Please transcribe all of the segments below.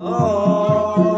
Oh.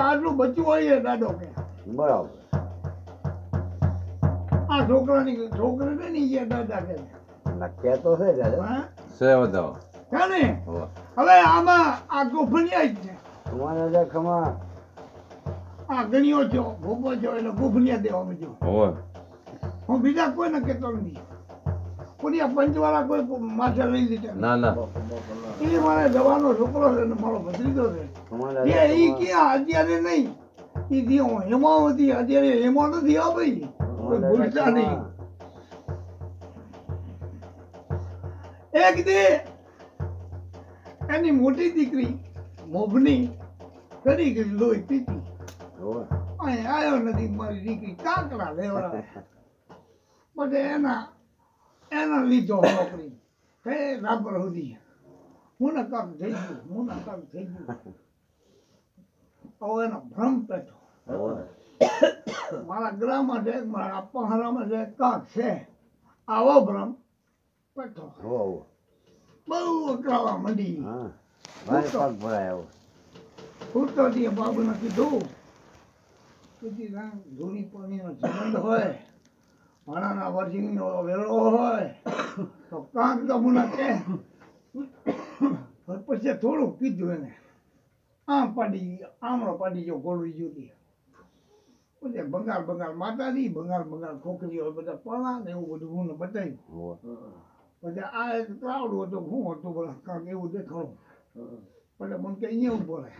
આટલું બચ્ચું હોય દાદો છે. હવે આમાં આ ગોફનિયા જ છે. આ ગણ્યો છો ભોગો છો એટલે ગોફનિયા દેવા મજો હું બીજા કોઈ ને કેતો નહીં કોઈ પંચવાળા કોઈ માથે લઈ લીધા. ના ના. એ મારે જવાનો છોકરો છે ને મારો ભત્રીજો છે. તમારે ઈ ક્યાં? અત્યારે નહીં. ઈ દિયો હેમાવતી અત્યારે હેમો નથી આ ભાઈ. કોઈ ભૂલતા નહીં. એક દે એની મોટી દીકરી મોભની કરી ગઈ લોહી પીતી. અહીં આવ્યો નથી મારી દીકરી કાંકરા લેવડા માટે એના એના લીધો નોકરી. કે રાબર સુધી. હું ને કામ થઈ ગયું હું ને કામ થઈ ગયું. હવે એનો ભ્રમ પેઠો. મારા ગ્રામમાં છે મારા પહાડામાં છે કાંક છે આવો ભ્રમ પેઠો. બહુ અકળાવા મંડી. ફૂટતો બાબુને કીધું કીધી ધૂળી પાણીનો સંબંધ હોય ભાણાના વર્જિંગનો વેલો હોય તો કાંક તો મુના કે પછી થોડુંક કીધું એને. આમ પાડી આમળો પાડી જો ગોળવી જોતી. પછી બંગાળ બંગાળ માતાજી બંગાળ બંગાળ ખોખરીઓ બધા પણા ને એવું બધું હું બતાવ્યું પછી આ એક ત્રાવડું હતું હું હતું બોલા કાંક એવું દેખાડું એટલે મને કે અહીંયા ઊભો રહે.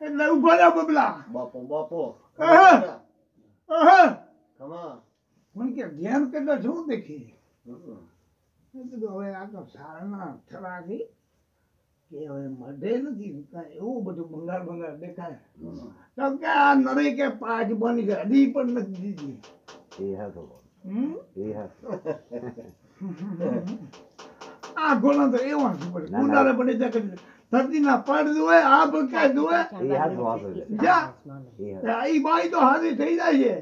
એટલે ઊભો રહ્યા બબલા. બાપો બાપો. હા આહા! મને કે ધ્યાન કરતા શું દેખી કીધું હવે આ તો સારના અક્ષરાથી કે હવે મઢે નથી એવું બધું બંગાળ બંગાળ દેખાય. તો કે આ નરે કે પાંચ બની ગયા હજી પણ નથી દીધી. એ હા તો એ હા આ ગોળા તો એવા છે પણ. કુંડારે પણ એ ધરતીના પડ દુએ આ બકાય દુએ જા. એ બાઈ તો હારી થઈ જાય છે.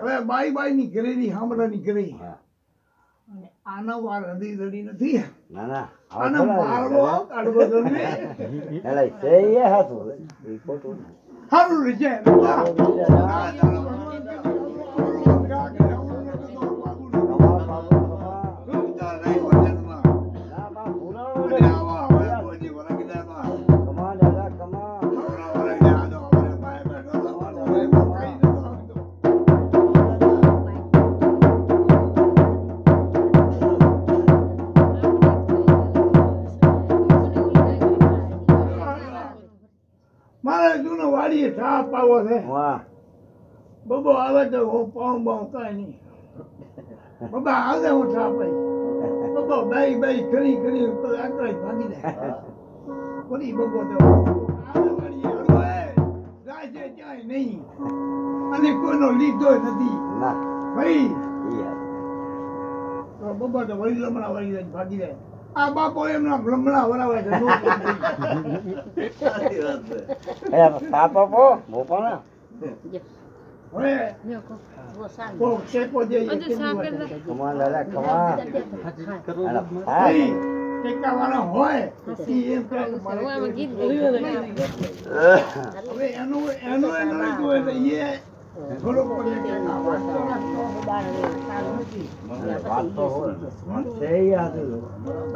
હવે બાઈ બાઈ ની ઘરેની હામડાની ઘરે હા. અને આનો વાર હદી રડી નથી. ના ના. આનો મારવો કાઢવો ગમે એટલે છે એ હતું એ ખોટું સારું રહેશે મારે છાપ આવો છે. વાહ. બબો આવે તો હું પાઉં બાઉં કાંઈ નહીં. બબા આવે હું છાપ પાઈ. બબો બાઈ બાઈ કરી કરી આકડા ભાગી જાય. ફરી બબો તો. જાય નહીં. અને કોઈનો લીધો નથી. ભાઈ બબો તો વળી લમણા વળી જાય ભાગી જાય. આ બાપો એમના ભ્રમણા વરાવે છે નો એ પાપા પો. ભાઈ, ટેકાવાળા હોય એનું એનું એ હતું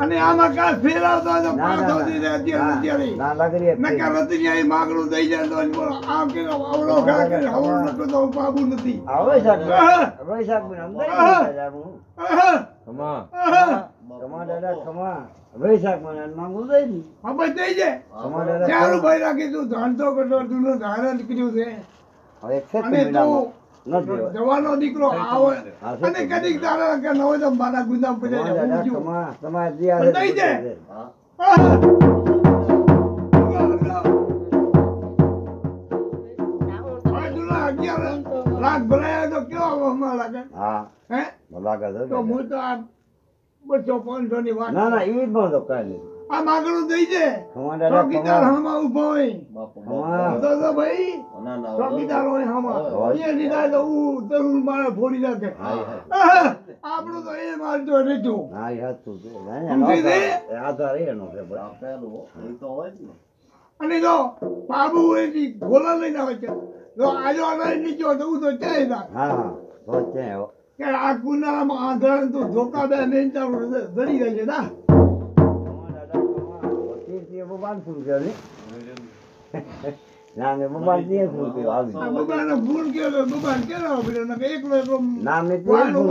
અને આમાં કાંઈ ફેરવતો હોય પાછો ના, અત્યારે અત્યારે. ના લાગરી નકર માગણું દઈ જાય તો એમ કે આવડો ખા કે આવડો નતો તો બાબુ નથી. આવે શાક હવે શાક બન અંદર આહા. દાદા હું આહા, ખમા. આહા. કમા દાદા કમા હવે શાક મને માંગુ દઈ દી. હવે દઈ જાય કમા દાદા ચારું ભાઈ રાખી તું ધણતો કરતો તું ધારે નીકળ્યું છે. હવે. જવાનો દીકરો આવે અને કદીક તારા કે તો મારા છું. કમા તમારે જે આવે દઈ દે. તે હા આહા. હવે જૂના અગિયાર લાખ ભરાયા તો કેવા લાગે હા હે લાગે તો હું તો આ બસો પાંચસો ની વાત ના ના એ જ પણ તો કાંઈ નહીં આ માગણું દઈ દે ચોકીદાર હામાં ઊભો હોય. બાપો ખમા. બાપો તો તો ભાઈ ચોકીદાર હોય હામાં. એ લીધા તો હું જરૂર મારે ફોડી નાખે. હાય, હાય. આપણું તો એ મારતો રેતું હા એ સાચું છે દે આધાર એનો ગઈ? આધાર- આધાર એનો છે ને. અને જો બાબુ એથી ગોલા લઈને આવે છે. જો આજો આના નીચો તો હું તો ચાય ના હા હા તો જ કે આ કુનાળામાં આંધળા તો ધોકા બે મેં ચાલુ ધરી ગઈ છે ના. એ બબાલ ફૂલ કર્યો ને? ના મેં બબાલથી એ ફૂલ કર્યો આવી આ બબાનો ફૂલ કેવો તો બબાન કેવો પેલો નકર એકલો એકલો ના મેં તે કર્યો.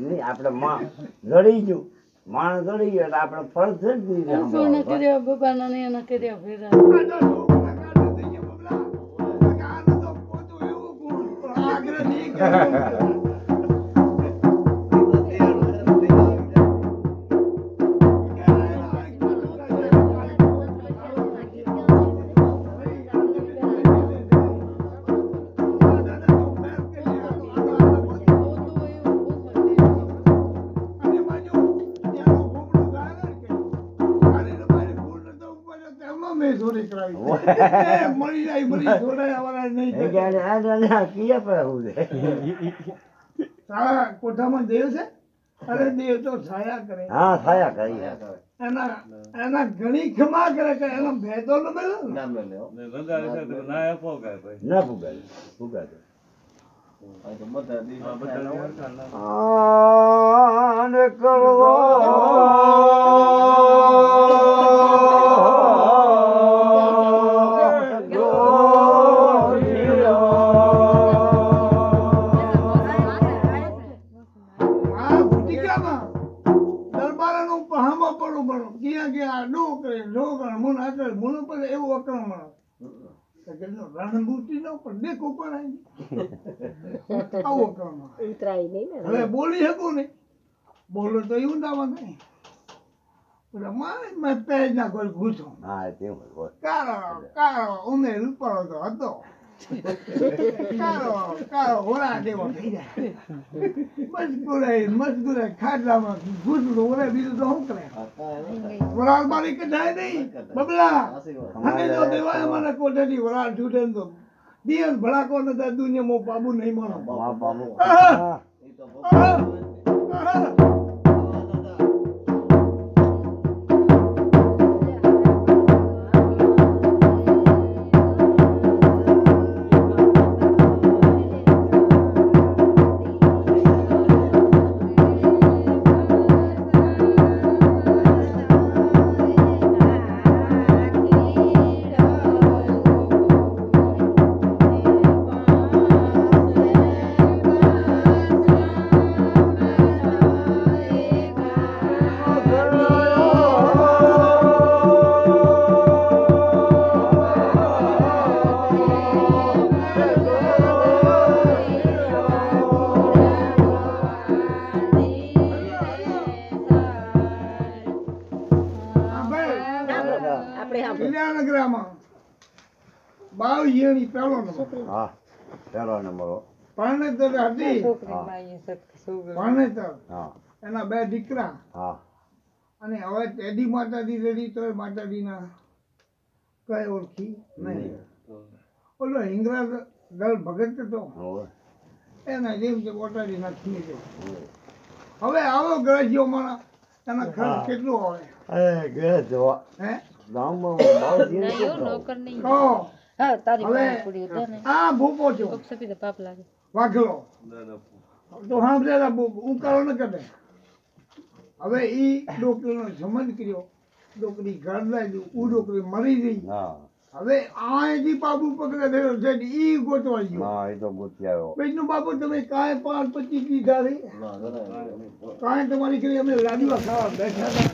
નહીં, આપણે માં જડી ગયું. માણસ જડી ગયો એટલે આપણે ફરજ છે જ નહીં પૂર્ણ કર્યો ભગવાન અને એના કર્યા ફેરા કરાવી. જાય, મળી જોડાય વાળા નહીં એ કે થાય. આને- આને- આને કીએ પર હું છે? તારા કોઠામાં દેવ છે? અરે દેવ તો છાયા કરે. હા થયા કરી એના એના ઘણી ખમા કરે કે એનો ભેદો ન મળે ને. ના પુગાય પુગાય આને કરવો. આવી બોલી શકું ને બોલો તો એવું ના નહીં મારે મેં પેજ ના કોઈ ઘૂસો ઉમેર ઉપાડો તો હતો. કાળો કાળો ઘોડા દેવો થઈ જાય મજગુરાઈ મજગુરાઈ ખાટલામાં ઘૂસડું ઓલે બીજું તો શું કરે? વરાળ મારી કઢાય નહીં બબલા. અને જો દેવાય મને કોઠેથી વરાળ છૂટે તો દિવસ ભડાકો નતા દુનિયામાં બાબુ નહીં મળો. બાબુ બાવ યણી પહેલો નંબર હા પેલો નંબર. પાણેતર હતી. હા. એના બે દીકરા. હા. અને હવે તેડી માતાજી રેડી તો માતાજીના કઈ ઓળખી નહીં. ઓલો હિંગરાજ ગલ ભગત હતો. એના જેમ છે બોટાડી નાખી દે હવે. આવો ગ્રહજીઓ મારા એના ખર્ચ કેટલો આવે? એ ગ્રહ જોવા. હે ગામમાં બહુ હા તારી ને. આ ભૂપો છો. સપી દે પાપ લાગે. વાઘલો. તો સાંભળેલા ઉકાળો ન કરે. હવે ઈ ડોકરીનો સંબંધ કર્યો. ડોકરી ઘર લઈ ગયું. ઉ ડોકરી મરી ગઈ. હવે આયથી બાબુ પકડે થયો છે ઈ ગોતવા ગયો. હા એ તો ગુતી આવ્યો. બેનનું બાપુ તમે કાંઈ પાંચ પચીસ દીધા રે કાંઈ તમારી કરી અમે લાડવા ખાવા બેઠા હતા.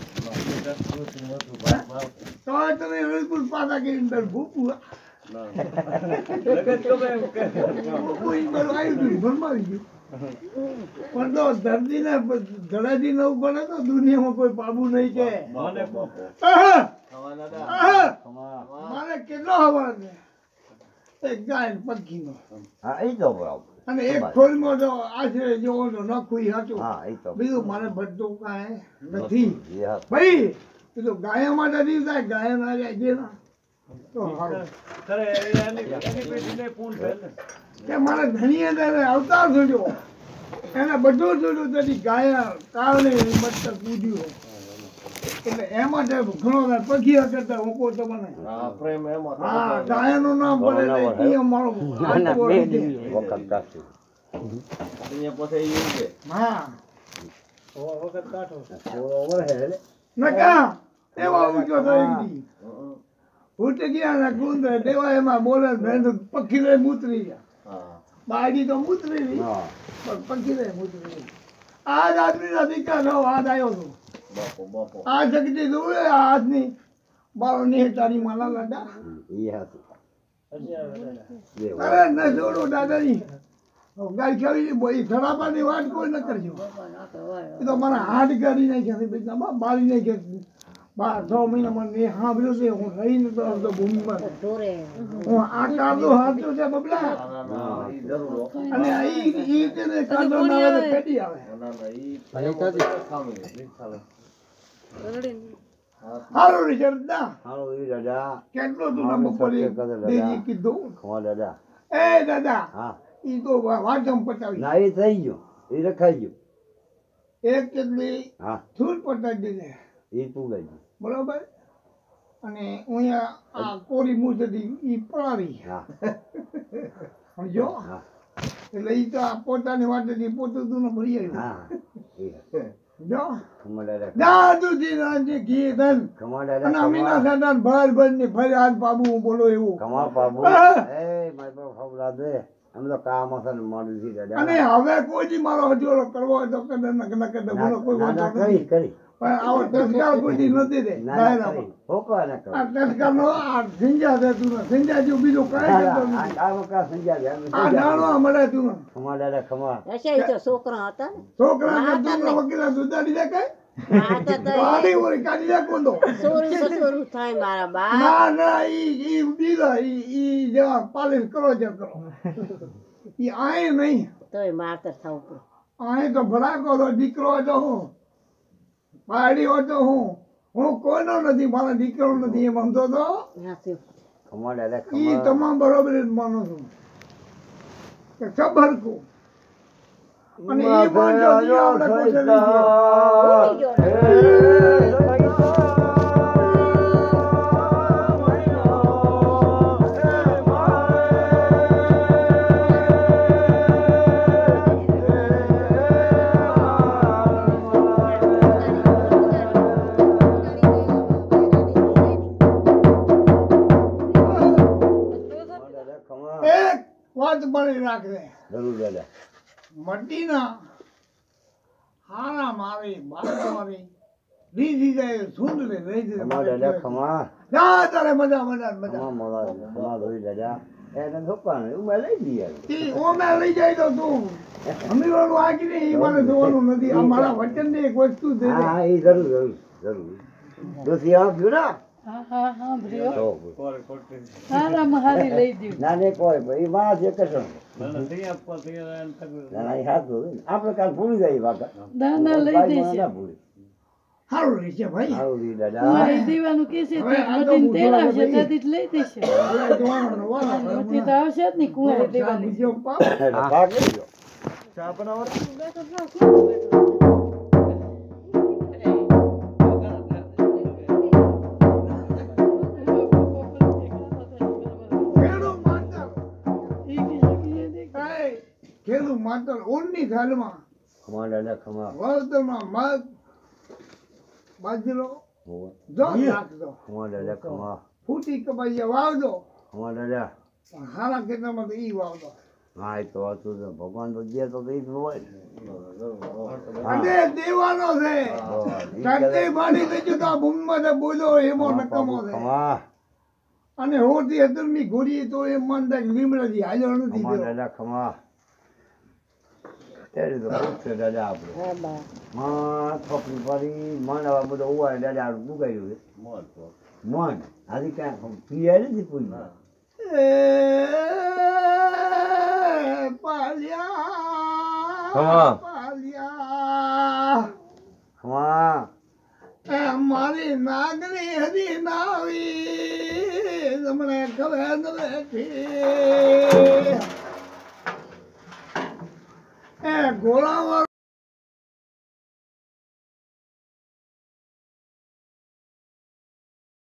કાંઈ તમે હળકુલ પાછા કરીને દર પણ તો દર્દીને ધડાજી ન પડે તો દુનિયામાં કોઈ પાબુ નહીં કે! મારે કેટલો હવા છે? એક ગાય ને હા એ તો બરાબર. અને એક ખોલમાં તો આશરે જેવો તો નખું હતું. બીજું મારે બધું કાંઈ નથી. ભાઈ બીજું ગાયો માટે નહીં થાય ગાયો ના જાય જે ને. મારે ધણી અવતાર થયો એને બધું જોયું તેથી ગાયા કારણે મસ્તક પૂજ્યું એટલે એમાં જે ઘણો બધા પક્ષી કરતા હું કહું તમને. હા પ્રેમ એમાં હા ગાયનું નામ પડે અમારો વખત એવું છે. હા. થોડો વરસે એટલે નકા એવા ઉગ્યો થઈ ગઈ હં. ઉઠી ગયા ને કુંદરે દેવા એમાં બોલે પક્ષી લઈ મૂતરી ગયા. હા. તો મૂતરી રહી. પણ પક્ષી લઈ મૂતરી રહી. આજ આદમીના દીકરા નો હાથ આવ્યો હતો બાપો બાપો. આ શક્તિ દૂર આ હાથની બારો ની તારી માલા લાડા. અરે ન જોડો દાદાજી. ગાય ખેવી બોઈ થડાપાની વાત કોઈ ન કરજો. એ તો મારા હાથ ગાડી નાખ્યા બાળી નાખ્યા બાર છ મહિનામાં મેં સાંભળ્યું છે હું રહીને તો આવતો ભૂમિમાં. હું આ કાઢો હાથો છે બબલા. ના ના ના ઈ જરૂર હો. અને ઈ ઈ તેને કાઢો ના આવે? પેટી આવે. ના ના ઈ ખામી રીત ખામી. હા હારું રિઝલ્ટ ના. હાલો એ દાદા. કેટલો તું હા, ના બપોરે સત્ય કરે દાદા. દેજી કીધું. ખમા દાદા. એ દાદા. હા. ઈ તો વાંચમ પતાવી ના એ થઈ ગયું. એ રખાઈ ગયો. એક કેટલી હા. થૂલ પતાવી દીધે. એ પુગાઈ ગયું. બરાબર? અને અહીંયા આ કોરી મૂર્તિ ઈ પડાવી સમજો? એટલે ઈ તો પોતાની વાટેથી પોતું તું ને ભરી આવ્યું. હા જો દાદુજી રાજી ઘી અને અમીના સાદાન ભર ભરની ફરિયાદ પાબુ હું બોલો એવું. ખમા બાબુ. એ મારી પાસે ખબર દે. અમે તો કામ હશે ને અને હવે કોઈ દી મારો હજોરો કરવો હોય તો કદાચ ન કોઈ વાંધો કરી કરી. પણ આવો તત્કાલ કોઈ નથી રે. ના ના દાયરામાં. કરી હોકો ના કરો. આ તત્કાલ નો આ સિંજા દે તું સિંજા જેવું બીજું કાંઈ કરતો નથી. આ વખત સમજ્યા છે આ સમજ્યા મળે તું ખમા દાદા ખમા. હશે ઈ તો છોકરા હતા ને. છોકરા ને તું વકીલા સુધારી દે કઈ આ તો તો ગાડી ઓરી કાઢી દે કોંદો સોરું સસુરું થાય મારા બા ના ના ઈ ઈ બીજા ઈ ઈ જેવા પાલિશ કરો જે કરો. ઈ આય નહીં. તોય થવું આય તો ભડાકો તો દીકરો તો હું. પાડી હોય તો હું હું કોઈનો નથી મારા દીકરો નથી એમ સમજો તો નથી ખમા દાદા ઈ ખમા તમામ બરોબર જ માનું છું કે ખબર કો અને ઈ માનજો ઈ આપણે હારા મારી બાર મારી જાય સુંદરે રહી જાય દાદા ખમા. જા તારે મજા મજા મજા. ખમા મોલા ખમા ધોઈ દાદા. એને ધોપાને ઉમાં લઈ દઈએ ઈ ઓમે લઈ જાય તો તું અમીરોનું આગી ને ઈ મારે જોવાનું નથી. આ મારા વચનની એક વસ્તુ છે. હા હા એ જરૂર જરૂર જરૂર. દોસ્તી આપ્યું ને હા હા હા ભર્યો તો કોરી હારી લઈ દઉં ના ને કોઈ ભાઈ એક જે આપણે કાલ ભૂલી જાય બાકા દાના લઈ દેશે ભૂલી. સારું રહેશે ભાઈ. સારું રી દાદા. કુંવારી દેવાનું કે છે મટીને તેલ આવશે ત્યાંથી લઈ દેશે. મટી તો આવશે જ નહીં કુંવારી દેવાની ભાગ લઈ ગયો ચા બનાવો માતર ઊનની થાળમાં ખમા દાદા ખમા વાવતરમાં મગ બાજરો જો નાખજો ખમા દાદા ખમા ફૂટી કપાઈ વાવજો ખમા દાદા પણ હારા ખેતરમાં તો ઈ વાવજો હા એ તો હતું છે. ભગવાન તો જે તો ઈ જ હોય. ને. અને દેવાનો છે. કાંતે. બાળી દેજો તો આ ભૂમિમાં તો બોલો એમો ખમા નકમો છે. ખમા અને હોતી હતરમી ઘોડી તો એ મન કે લીમડાથી હાજર નથી ખમા દાદા ખમા ત્યારે તો છે દાદા આપણે? મન થોપડી પડી મન આવા બધો ઉવાય દાદા આડું દુકાયું છે. મન આથી કાંઈ? પીએ નથી પાલ્યા પાલ્યા. મારી નાગરી હરી નાવી તમને ખબર નથી એ ગોળાવાળો